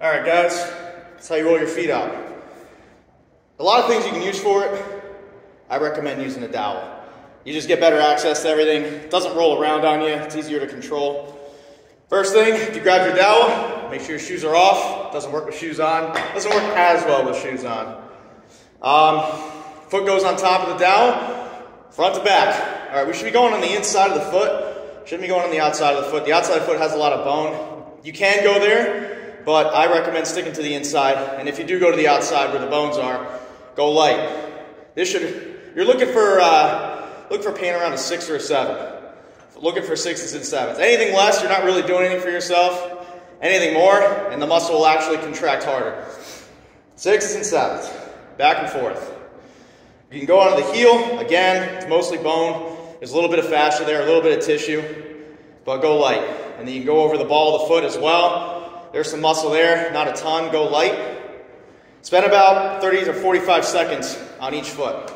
All right, guys, that's how you roll your feet out. A lot of things you can use for it. I recommend using a dowel. You just get better access to everything. It doesn't roll around on you. It's easier to control. First thing, if you grab your dowel, make sure your shoes are off. Doesn't work with shoes on. Doesn't work as well with shoes on. Um, foot goes on top of the dowel, front to back. All right, we should be going on the inside of the foot. Shouldn't be going on the outside of the foot. The outside of the foot has a lot of bone. You can go there, but I recommend sticking to the inside. And if you do go to the outside where the bones are, go light. This should, you're looking for, uh, look for pain around a six or a seven looking for sixes and sevens. Anything less, you're not really doing anything for yourself. Anything more, and the muscle will actually contract harder. Sixes and sevens, back and forth. You can go onto the heel. Again, it's mostly bone. There's a little bit of fascia there, a little bit of tissue, but go light. And then you can go over the ball of the foot as well. There's some muscle there, not a ton, go light. Spend about 30 to 45 seconds on each foot.